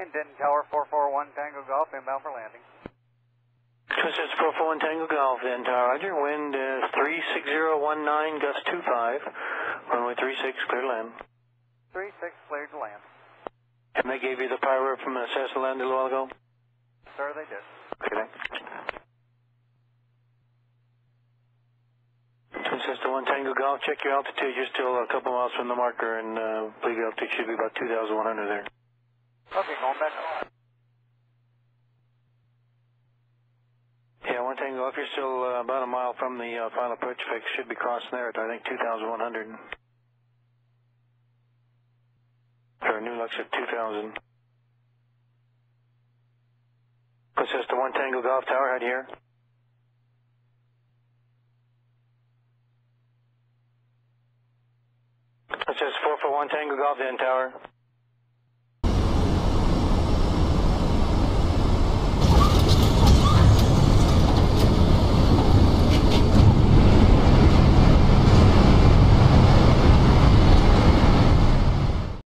And Denton Tower, 441 Tango Golf, inbound for landing. Twin Cessna 441 Tango Golf, Denton Tower, uh, roger. Wind is 36019, gust 25. Runway 36, clear to land. 36, clear to land. And they gave you the PIREP from the Cessna land a little while ago? Sir, they did. Okay, Twin Sister 1 Tango Golf, check your altitude. You're still a couple miles from the marker, and uh, believe your altitude should be about 2,100 there. Okay, going back up. Yeah, one Tango, if you're still uh, about a mile from the uh, final approach fix, should be crossing there at, I think, 2,100. Or New Lux at 2,000. Consist of one Tango Golf Tower, right here. It says 441 Tango Golf, then Tower.